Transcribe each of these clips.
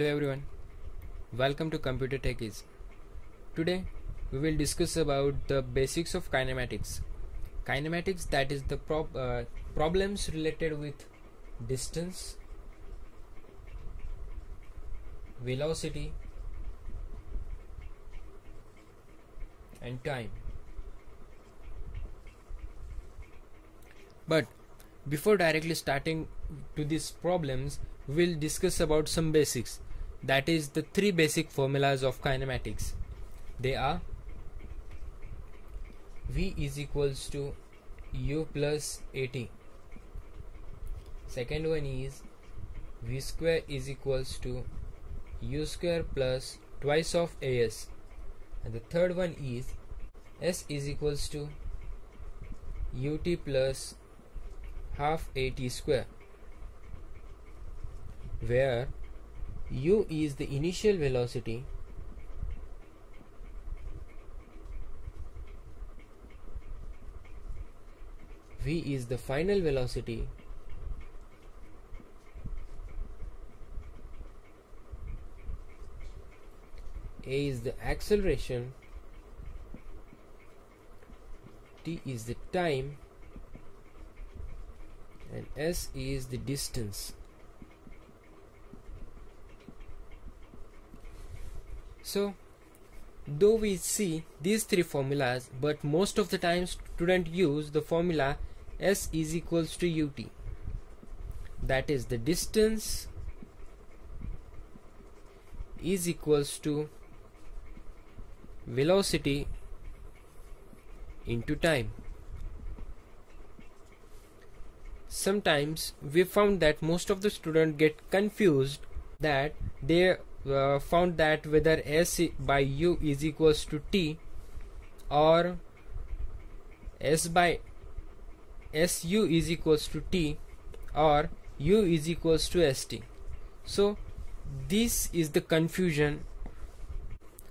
Hello everyone, welcome to Computer Techies. Today we will discuss about the basics of kinematics. Kinematics that is the prob- uh, problems related with distance, velocity, and time. But before directly starting to these problems, we'll discuss about some basics. That is the three basic formulas of kinematics. They are V is equals to U plus AT. Second one is V square is equals to U square plus twice of AS. And the third one is S is equals to UT plus half AT square where u is the initial velocity. V is the final velocity. A is the acceleration. T is the time. And s is the distance so though we see these three formulas but most of the time student use the formula s is equals to ut. That is the distance is equals to velocity into time. Sometimes we found that most of the students get confused that they uh, found that whether s by u is equals to t or s by su is equals to t or u is equals to st so this is the confusion.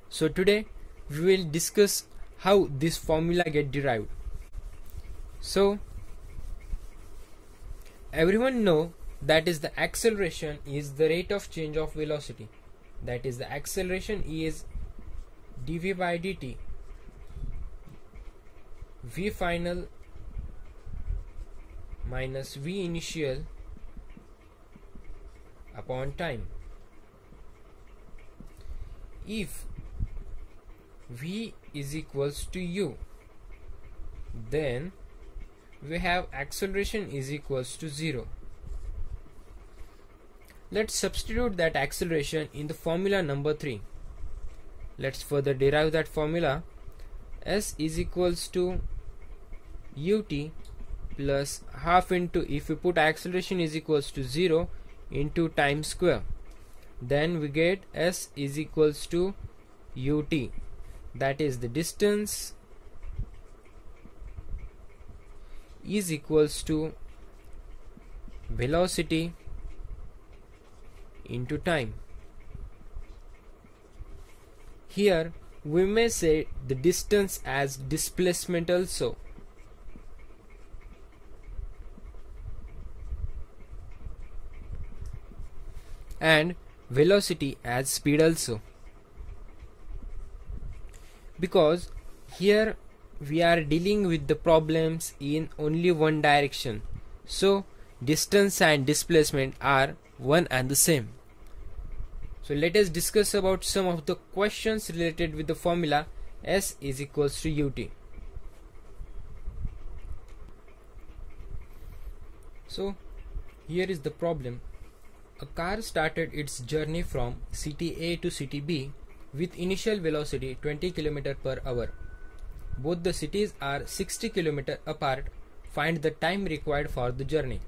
So today we will discuss how this formula get derived. So everyone know that is the acceleration is the rate of change of velocity that is the acceleration is dv by dt v final minus v initial upon time. If v is equals to u then we have acceleration is equals to 0 let's substitute that acceleration in the formula number 3 let's further derive that formula. S is equals to ut plus half into if we put acceleration is equals to 0 into time square. Then we get s is equals to ut that is the distance is equals to velocity into time. Here we may say the distance as displacement also. and velocity as speed also because here we are dealing with the problems in only one direction so distance and displacement are one and the same so let us discuss about some of the questions related with the formula s is equals to ut so here is the problem a car started its journey from city a to city b with initial velocity 20 km per hour both the cities are 60 km apart. Find the time required for the journey.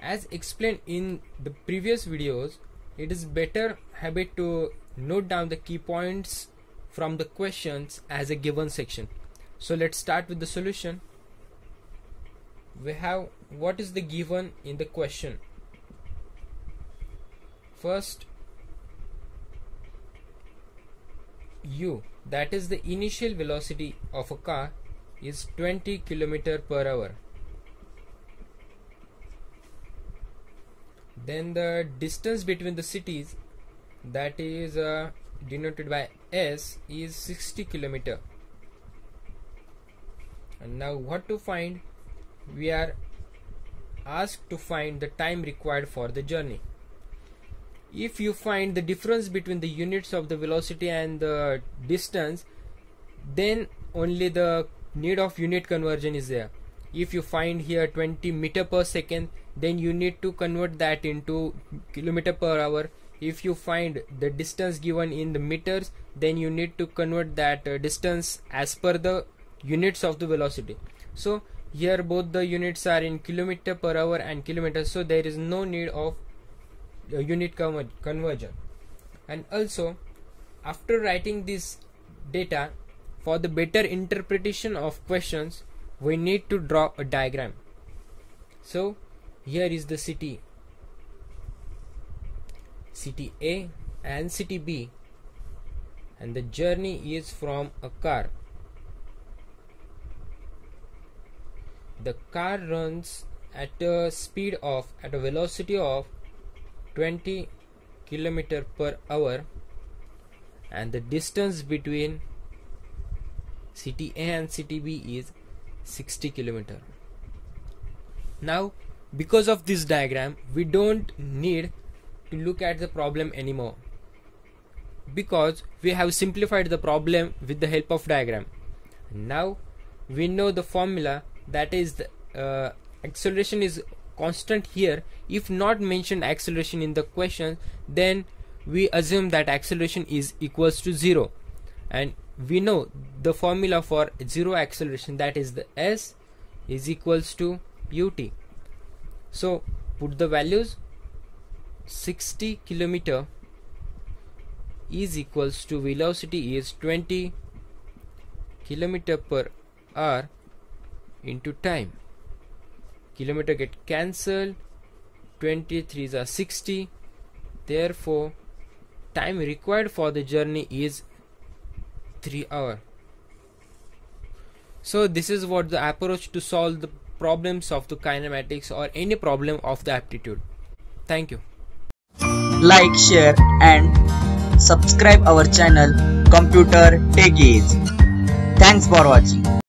As explained in the previous videos, it is better habit to note down the key points from the questions as a given section. So let's start with the solution. We have what is the given in the question. First, u that is the initial velocity of a car is 20 km per hour then the distance between the cities that is uh, denoted by s is 60 kilometer. And now what to find? We are asked to find the time required for the journey. If you find the difference between the units of the velocity and the distance then only the need of unit conversion is there. If you find here 20 meter per second then you need to convert that into kilometer per hour. If you find the distance given in the meters then you need to convert that uh, distance as per the units of the velocity. So here both the units are in kilometer per hour and kilometer so there is no need of unit conver- conversion. And also after writing this data for the better interpretation of questions we need to draw a diagram. So here is the city. City A and city B. And the journey is from a car. The car runs at a speed of at a velocity of 20 kilometer per hour. And the distance between city A and city B is 60 kilometer. Now because of this diagram we don't need to look at the problem anymore. Because we have simplified the problem with the help of diagram. Now we know the formula that is the uh, acceleration is constant here. If not mentioned acceleration in the question then we assume that acceleration is equals to 0 and we know the formula for zero acceleration that is the s is equals to ut so put the values 60 kilometer is equals to velocity is 20 kilometer per hour into time. Kilometer get cancelled 23 are 60 therefore time required for the journey is 3 hour. So this is what the approach to solve the problems of the kinematics or any problem of the aptitude. Thank you. Like share and subscribe our channel computer techies. Thanks for watching